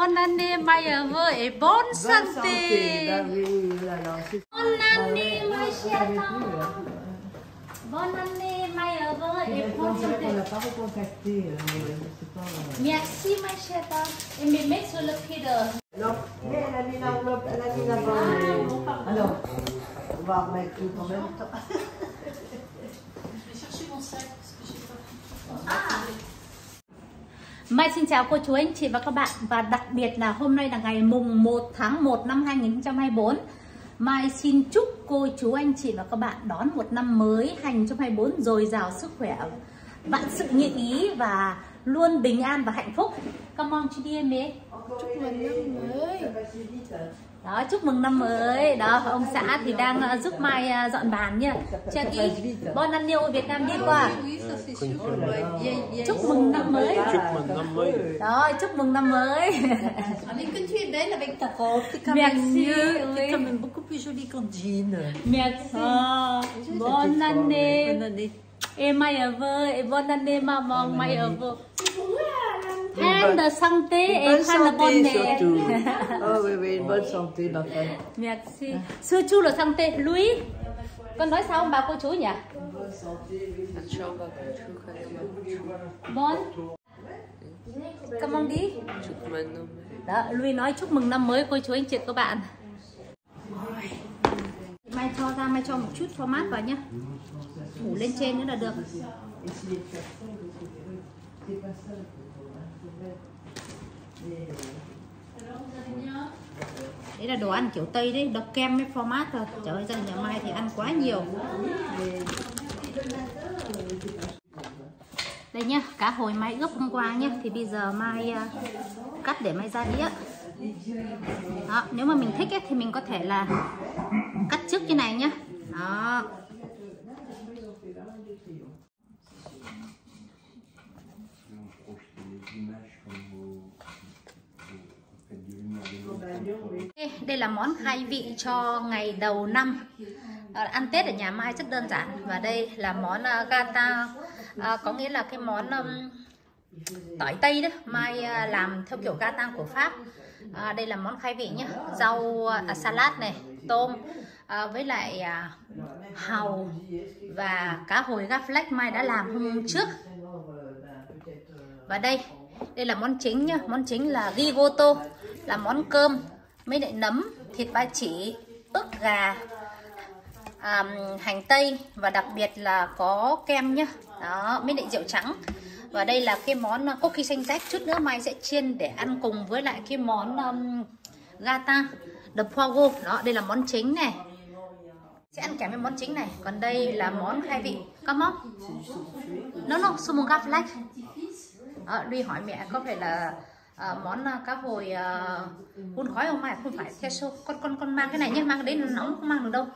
bonne année, my voeux, et bonne, santé. Bah bonne bah année, ah, ma chère Bonne année, my voeux, et bonne santé. On n'a pas recontacté, euh, euh pas... Euh. Merci, ma chère Et mes mecs sur le pied de... Non, mais elle a mis l'enveloppe, elle a mis la ah, bonne. Alors, on va remettre tout quand même. temps. Je vais chercher mon sac, parce que j'ai pas... pris. Ah Mai xin chào cô chú anh chị và các bạn và đặc biệt là hôm nay là ngày mùng 1 tháng 1 năm 2024 Mai xin chúc cô chú anh chị và các bạn đón một năm mới 2024 dồi dào sức khỏe, vạn sự như ý và luôn bình an và hạnh phúc. Come on, chị đi em ấy Chúc mừng năm mới. Đó chúc mừng năm mới. Đó ông xã thì đang ờ, giúp Mai ờ, dọn bàn nha Chào chị. Bon année au Việt Nam đi qua. Chúc mừng năm mới. Chúc mừng năm mới. Đó chúc mừng năm mới. Merci. Merci. Année Bonne année. Et meilleur et bonne année maman meilleur And the santé et prendre bonne santé surtout. Oh oui, oui, une bonne santé, ma femme. Merci Surtout le santé Louis Con nói sao ông bà cô chú nhỉ? Bon. Come on đi. Đó, Louis nói chúc mừng năm mới cô chú anh chị các bạn. Mai cho ra, mai cho một chút format vào nhá. Phủ lên trên nữa là được Đấy là đồ ăn kiểu Tây đấy, đọc kem với format thôi. Trời ơi, dân nhà Mai thì ăn quá nhiều. Đây nhá, cá hồi Mai ướp hôm qua nhá. Thì bây giờ Mai uh, cắt để Mai ra đĩa. Đó, nếu mà mình thích ấy, thì mình có thể là cắt trước như này nhá. Đó. Đây- là món khai vị cho ngày đầu năm. À, Ăn Tết ở nhà Mai rất đơn giản. Và đây là món uh, gata. À, Có nghĩa là cái món um, tỏi Tây đó. Mai uh, làm theo kiểu gata của Pháp. À, Đây là món khai vị nhé Rau à, salad này, tôm. À, Với lại à, hàu và cá hồi gà lách Mai đã làm hôm trước. Và đây, đây là món chính nhá. Món chính là gigoto là món cơm mới lại nấm, thịt ba chỉ, ức gà à, hành tây và đặc biệt là có kem nhá. Đó mới lại rượu trắng. Và đây là cái món à, cookie xanh rách chút nữa mai sẽ chiên để ăn cùng với lại cái món um, gata de pogo. đó đây là món chính này. Sẽ ăn kèm với món chính này. Còn đây là món khai vị. Có món? Nó nó sumo gap like Duy hỏi mẹ có phải là à, món à, cá hồi à, hun khói không mai không phải theo số con con con mang cái này nhé mang cái đấy nó nóng không mang được đâu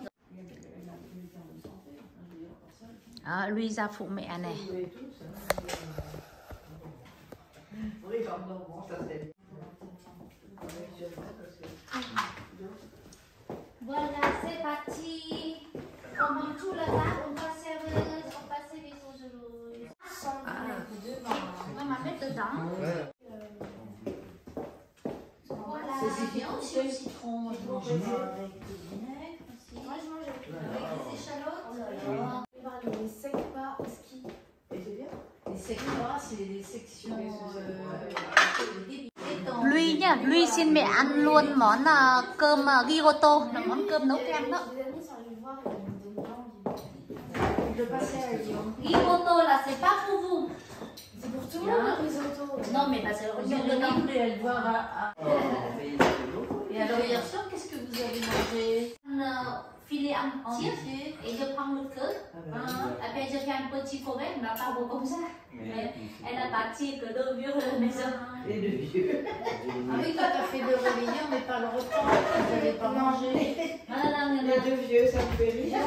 đó, Luy ra phụ mẹ này Voilà, c'est parti. On mange tout la table, on va servir, on va servir aujourd'hui. On va mettre dedans. Aussi le citron. Moi, je mange avec du vinaigre aussi. Moi, je mange avec des échalotes. Les secpas au ski. Les secpas, c'est les sections. Luy nhá, Luy xin mẹ ăn luôn món uh, cơm uh, gigoto, là món cơm nấu kem đó. C'est pas pour vous. C'est pour tout le monde le risotto. Non mais parce que On voir Et alors hier soir, qu'est-ce que vous avez mangé Euh, filet entier et je prends le cœur. Hein, Après je fais un petit forêt, mais pas beau comme ça. Elle a parti que deux vieux à la maison. Et le vieux. Ah oui, toi t'as fait le réveillon, mais pas le repas. Vous n'avez pas mangé. Non, non, non, Les deux vieux, ça me fait rire.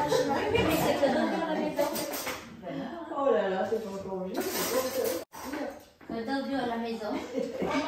Oui, mais c'est que deux vieux à la maison. Oh là là, c'est c'est Que deux vieux à la maison.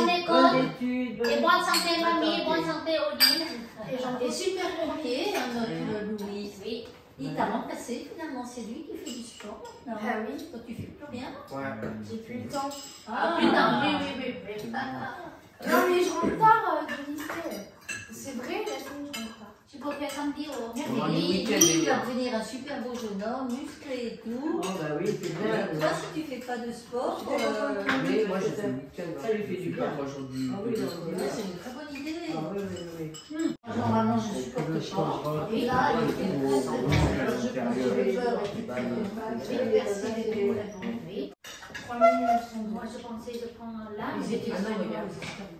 bonne école. Et bonne santé mamie, bonne santé Odile. Et j'en ai super pompier, hein, notre Louis. Oui. Il t'a remplacé finalement, c'est lui qui fait du sport maintenant. Ah oui. Toi, tu fais plus rien? Ouais. J'ai plus le temps. Ah, putain, oui, oui, oui, oui. Non, mais je rentre tard euh, du lycée. C'est vrai, la semaine, je rentre tard. Tu peux faire samedi au week-end, il va devenir un super beau jeune homme, musclé et tout. Oh bah oui, c'est bien. Toi, si tu fais pas de sport, euh, toi. Mais moi. Ça lui fait du bien. Moi, aujourd'hui. Ah oui, c'est une très bonne idée. Ah oui, oui, oui. Normalement, je supporte pas. Et là, il fait je prends deux heures et Bah, Oui, merci. 3900 Moi, je pensais de prendre là. Ils étaient Ah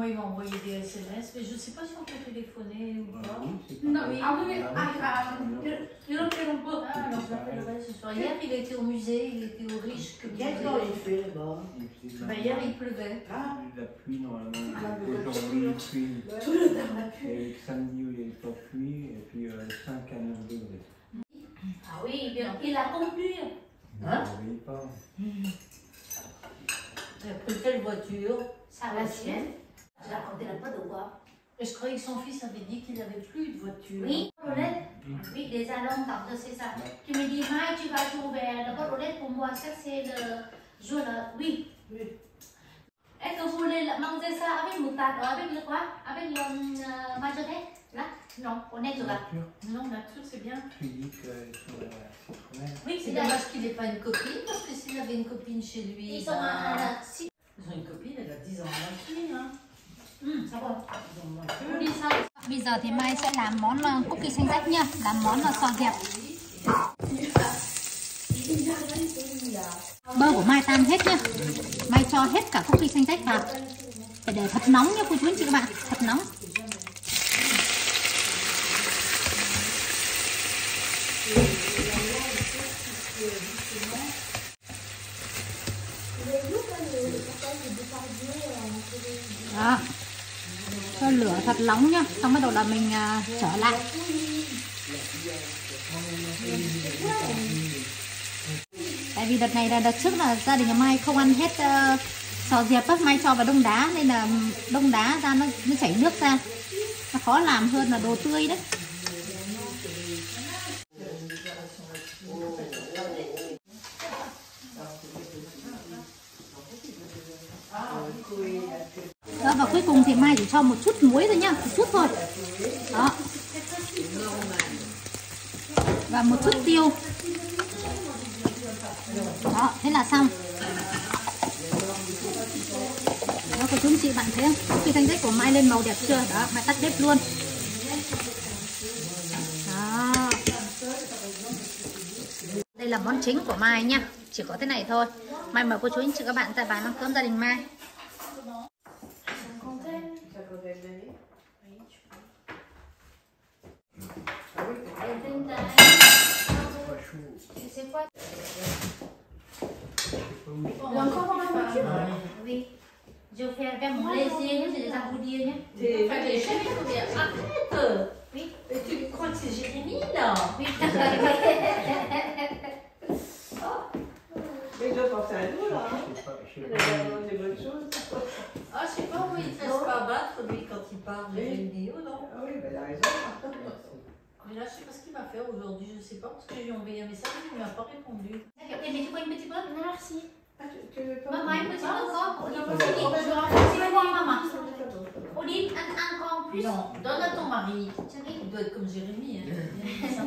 Moi, il m'a envoyé des SMS, mais je ne sais pas si on peut téléphoner ou Ah pas. oui, Non, ah oui, mais. Ah Ah, oui. ah, je l'appelle pas. Ah, alors je l'appellerai ce soir. Hier, il était au musée, il était au riche que Qu'est-ce qu'on y fait là-bas Il fait de la- Bah, Hier, il pleuvait. Ah, de la pluie normalement. Ah, Aujourd'hui, la il pluie. tout le temps la Et samedi, il est pas pluie. Et puis euh, 5 à 9 degrés. Ah oui, bien, il a conclu. Hein ne pas. Il a pris quelle voiture? Ça la sienne. Je racontais la pas de quoi. Et je croyais que son fils avait dit qu'il n'avait plus de voiture. Oui, roulette. Oui, déjà longtemps ça. Tu me dis, Mai, tu vas trouver le roulette pour moi. Ça, c'est le jour là. Oui. Oui. Est-ce que vous voulez manger ça avec moutarde, avec le quoi? Avec le euh, majorette Là? Non, on est là. Nature, Non, nature, c'est bien. tu dis que. Oui, c'est dommage qu'il n'ait pas une copine, parce que s'il avait une copine chez lui. Ils sont à à- si. Ils ont une copine, elle a 10 ans moins hein. Bây giờ thì Mai sẽ làm món ờ, cookie xanh rách nha, làm món ờ, là sò dẹp. Bơ của Mai tan hết nha. Mai cho hết cả cookie xanh rách vào. Phải để thật nóng nha cô chú anh chị các bạn, thật nóng. Đó. Cho lửa thật nóng nhá, xong bắt đầu là mình uh, trở lại. Tại vì đợt này là đợt trước là gia đình nhà Mai không ăn hết uh, sò diệp á, Mai cho vào đông đá nên là đông đá ra nó nó chảy nước ra. Nó khó làm hơn là đồ tươi đấy. Đó, và cuối một chút muối thôi nhá, một chút thôi. Đó. Và một chút tiêu. Đó, thế là xong. Đó, cô chú chị bạn thấy không? Khi thanh rách của Mai lên màu đẹp chưa? Đó, Mai tắt bếp luôn. Đó. Đây là món chính của Mai nha. Chỉ có thế này thôi. Mai mời cô chú anh chị các bạn tại bàn ăn cơm gia đình Mai. Je sais pas. Oui. Je fais avec mon je les Oui. Tu crois que c'est Jérémy, là Mais il doit à nous, là. Ah, je sais pas, oui, il ne se pas battre, lui, quand il parle. Jérémy, ou non ah Oui, mais il a raison. Mais là, je sais pas ce qu'il va faire aujourd'hui, je sais pas, parce que je lui ai envoyé un message, il ne m'a pas répondu. Mais tu vois une petite pomme Non, merci. Ah, tu, tu veux pas Maman, une petite encore c'est bon. Odile, un, encore en plus. Non, donne à ton mari. Il doit être comme Jérémy. Hein.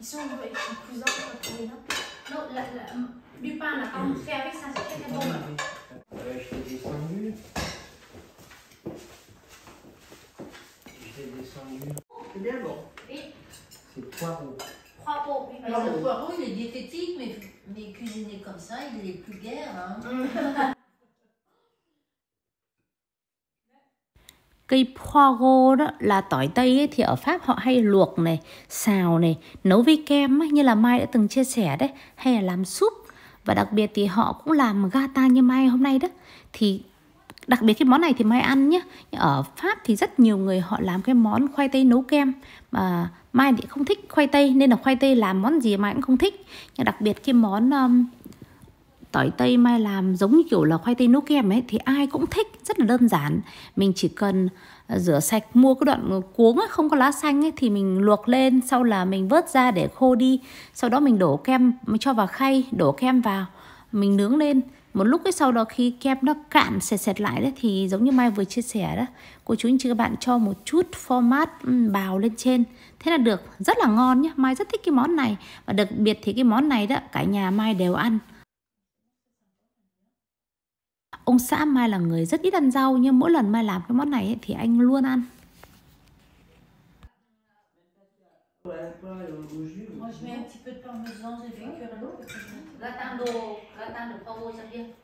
Ils sont avec son cousin, pas trop bien. Non, la, la, du pain là, quand on fait avec ça, c'est très bon. Euh, je t'ai descendu. Je t'ai descendu. C'est bien bon. C'est poireau. Bravo. Oui, mais Alors, le poireau, il est diététique, mais, mais cuisiné comme ça, il est plus guère. Hein. Cây poireau đó là tỏi tây ấy, thì ở Pháp họ hay luộc này, xào này, nấu với kem ấy, như là Mai đã từng chia sẻ đấy, hay là làm súp và đặc biệt thì họ cũng làm gata như Mai hôm nay đó. Thì đặc biệt cái món này thì Mai ăn nhé. Ở Pháp thì rất nhiều người họ làm cái món khoai tây nấu kem mà Mai thì không thích khoai tây nên là khoai tây làm món gì Mai cũng không thích. Nhưng đặc biệt cái món um, tỏi tây mai làm giống như kiểu là khoai tây nấu kem ấy thì ai cũng thích rất là đơn giản mình chỉ cần ờ, rửa sạch mua cái đoạn cuống ấy, không có lá xanh ấy, thì mình luộc lên sau là mình vớt ra để khô đi sau đó mình đổ kem mình cho vào khay đổ kem vào mình nướng lên. Một lúc cái sau đó khi kem nó cạn sệt sệt lại đấy thì giống như mai vừa chia sẻ đó cô chú anh chị các bạn cho một chút format bào lên trên. Thế là được rất là ngon nhé mai rất thích cái món này. Và đặc biệt thì cái món này đó cả nhà mai đều ăn. Ông xã Mai là người rất ít ăn rau nhưng mỗi lần Mai làm cái món này ấy, thì anh luôn ăn. Moi, je mets un petit peu de parmesan, j'ai fait cuire l'eau. Gratin đồ, gratin đồ pavo cho riêng.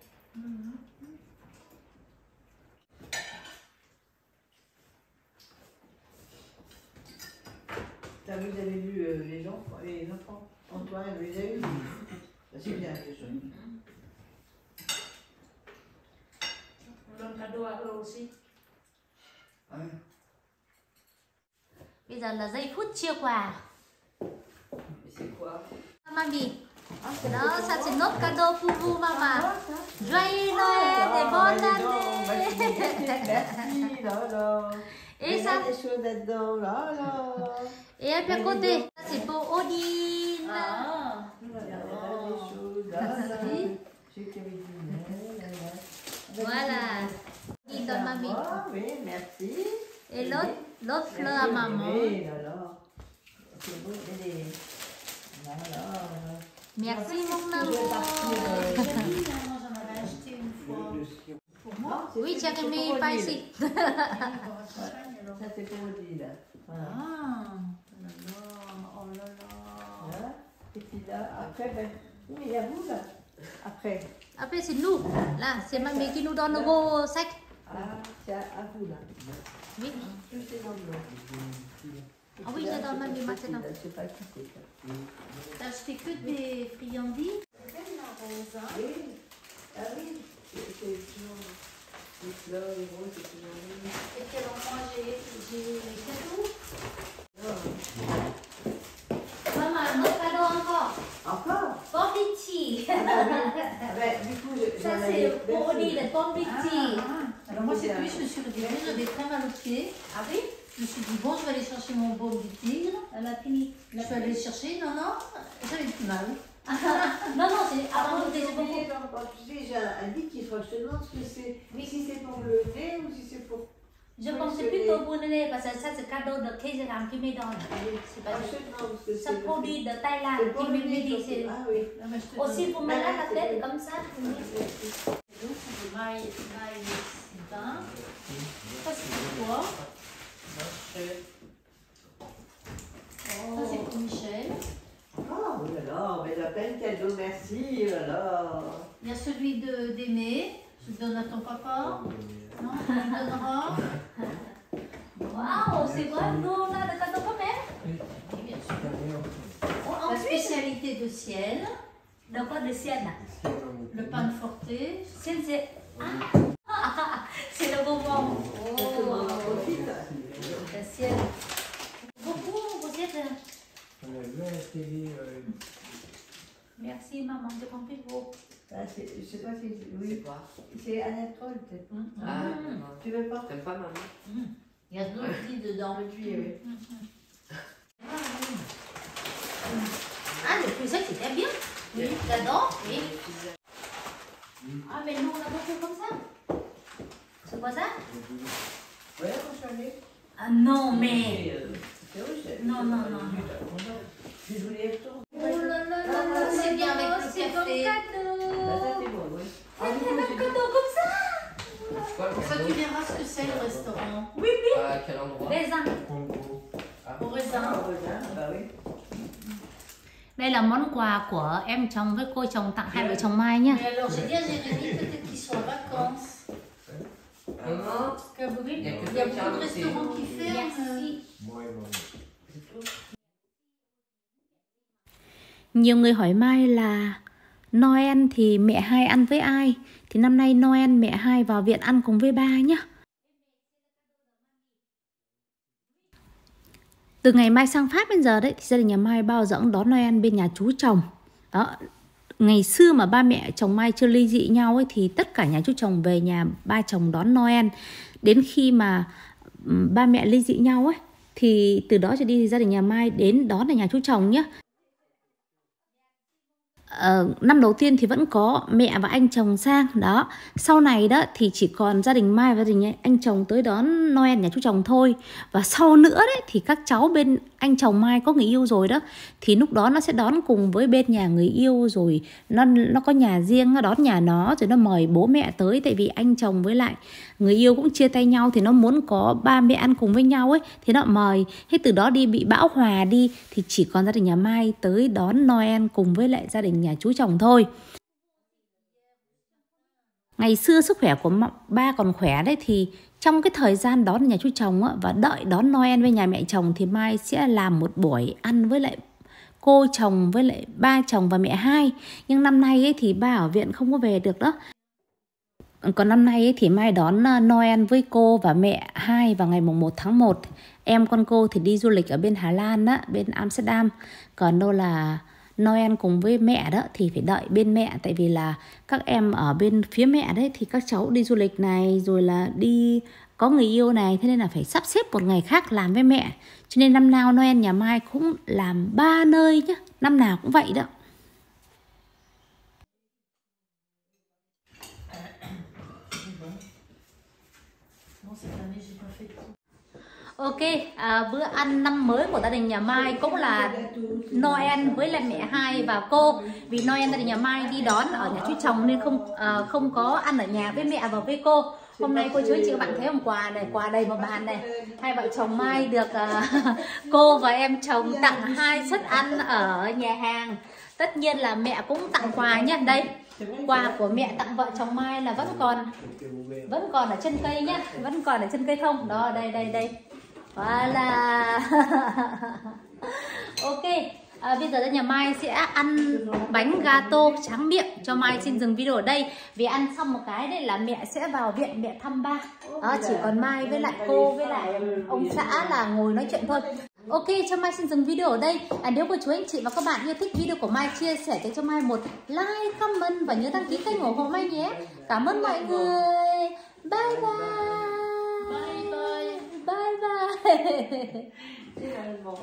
T'as vu, vous avez vu euh, les enfants, les enfants Antoine, vous les avez vus? Bah, C'est bien, c'est chouette. On donne cadeau à eux aussi. Bây giờ là giây phút chia quà. C'est quoi Mami. Đó, ça c'est notre cadeau pour vous, maman. Joyeux Noël et bonne année. Et ça, et à côté, ça c'est pour Odile. Ah. Voilà. Ah, oui, merci. Et l'autre, l'autre fleur à maman. Oui, là, là. C'est beau. Merci mon Je vais amour. partir, j'en avais acheté une fois. Pour moi. Oui, Odile. pas ici. Alors. Ça, c'est pour Odile. Voilà. Ah, oh là là, oh là là. Voilà. Et puis là, après, ben, oui, il y a vous, là. Après. Après c'est nous. Là, c'est mamie qui nous donne le gros sac. Ah, c'est à, à vous, là. Oui. Ah oui, j'adore même les. T'as acheté que des friandises Oui. Ah oui, c'est toujours les fleurs, les roses, c'est toujours Et puis alors moi, j'ai les cadeaux. Maman, nos cadeaux encore. Encore Bon ah bah ah bah, du coup, je, Ça c'est pour le bon petit. Ah, ah. Alors moi, c'est plus, je me suis réveillée, j'avais très mal aux pieds. Ah oui? Je me suis dit, bon, je vais aller chercher mon baume du tigre. À la clinique. Je suis allée chercher, non, non, j'avais plus mal. Ah, ah, ah. Non, non, c'est avant de t'expliquer. Quand tu dis, j'ai un liquide, je te demande ce que c'est. Oui. Si c'est pour le nez ou si c'est pour. Je pensais plutôt pour le nez parce que ça, c'est cadeau de Kézeram qui me donne. C'est pas ça. produit de Thaïlande qui me dit. c'est... Aussi pour me la tête comme ça. Ça, c'est quoi Ça, c'est pour Michel. Ah, oh là mais la peine cadeau, merci, oh alors. Il y a celui d'Aimé. Je le donne à ton papa. Non, tu le donneras. Waouh, c'est vrai, nous, on a le cadeau quand. Oui, bien sûr. Oh, la spécialité de Sienne. De quoi de Sienne Le pain de forté. C'est... Ah c'est le. Parce que moi, j'en profite. Le ciel. Beaucoup, vous êtes. On a vu à la télé. euh, Merci maman, j'ai compris vous. Ah, c'est- je sais pas si. Oui, c'est Anatole peut-être. Ah. Tu veux pas? T'aimes pas maman? Il y a d'autres petits dedans. Oui, oui. Ah, le plus sec c'était bien. Oui, j'adore. Oui. Ah, mais nous on a beaucoup comme ça. C'est quoi ça Ouais, quand je suis allée. Ah non, mais. Et, euh, Non, non, non. Je voulais y retourner. Oh là là là Ah, là, c'est bien avec le c'est café. Bah, cadeau. c'est bon, oui. Ah, c'est un cadeau comme ça. Ça, tu verras ce que c'est le restaurant. Oui, oui. À quel endroit Les uns. Congo. Ah, Au raisin. Bah oui. Đây là món quà của em chồng với cô chồng tặng hai vợ chồng Mai nhá. Mais alors, j'ai dit à Jérémy peut-être qu'ils sont en vacances. Comment Il y a beaucoup de restaurants qui ferment. Nhiều người hỏi Mai là Noel thì mẹ hai ăn với ai? Thì năm nay Noel mẹ hai vào viện ăn cùng với ba nhá. Từ ngày Mai sang Pháp đến giờ đấy thì gia đình nhà Mai bao giờ cũng đón Noel bên nhà chú chồng. Đó, ngày xưa mà ba mẹ chồng Mai chưa ly dị nhau ấy, thì tất cả nhà chú chồng về nhà ba chồng đón Noel. Đến khi mà ừ, ba mẹ ly dị nhau ấy, thì từ đó trở đi thì gia đình nhà Mai đến đón ở nhà chú chồng nhá. Ờ, năm đầu tiên thì vẫn có mẹ và anh chồng sang đó. Sau này đó thì chỉ còn gia đình Mai và gia đình anh chồng tới đón Noel nhà chú chồng thôi. Và sau nữa đấy thì các cháu bên anh chồng Mai có người yêu rồi đó thì lúc đó nó sẽ đón cùng với bên nhà người yêu rồi nó nó có nhà riêng nó đón nhà nó rồi nó mời bố mẹ tới. Tại vì anh chồng với lại người yêu cũng chia tay nhau thì nó muốn có ba mẹ ăn cùng với nhau ấy thì nó mời. Thế từ đó đi bị bão hòa đi thì chỉ còn gia đình nhà Mai tới đón Noel cùng với lại gia đình nhà chú chồng thôi. Ngày xưa sức khỏe của ba còn khỏe đấy thì trong cái thời gian đón nhà chú chồng á, và đợi đón Noel với nhà mẹ chồng thì Mai sẽ làm một buổi ăn với lại cô chồng với lại ba chồng và mẹ hai. Nhưng năm nay ấy thì ba ở viện không có về được đó. Còn năm nay ấy thì Mai đón ờ, Noel với cô và mẹ hai vào ngày mùng 1 tháng 1 em con cô thì đi du lịch ở bên Hà Lan đó bên Amsterdam. Còn đâu là Noel cùng với mẹ đó thì phải đợi bên mẹ, tại vì là các em ở bên phía mẹ đấy thì các cháu đi du lịch này, rồi là đi có người yêu này, thế nên là phải sắp xếp một ngày khác làm với mẹ. Cho nên năm nào Noel, nhà Mai cũng làm ba nơi nhá, năm nào cũng vậy đó. Ok, à, bữa ăn năm mới của gia đình nhà Mai cũng là Noel với lại mẹ hai và cô. Vì Noel gia đình nhà Mai đi đón ở nhà chú chồng nên không à, không có ăn ở nhà với mẹ và với cô. Hôm nay cô chú anh chị các bạn thấy không? Quà này quà đầy một bàn này. Hai vợ chồng Mai được à, cô và em chồng tặng hai suất ăn ở nhà hàng. Tất nhiên là mẹ cũng tặng quà nhé đây quà của mẹ tặng vợ chồng Mai là vẫn còn vẫn còn ở chân cây nhá. Vẫn còn ở chân cây thông. Đó đây đây đây voilà ok à, bây giờ ra nhà Mai sẽ ăn bánh gato tráng miệng cho Mai xin dừng video ở đây vì ăn xong một cái đây là mẹ sẽ vào viện mẹ thăm ba à, chỉ còn Mai với lại cô với lại ông xã là ngồi nói chuyện thôi Ok, cho Mai xin dừng video ở đây. À, nếu cô chú anh chị và các bạn yêu thích video của Mai, chia sẻ cho Mai một like, comment và nhớ đăng ký kênh ủng hộ Mai nhé. Cảm ơn mọi người. Bye bye. 在嘿嘿嘿这边儿的猫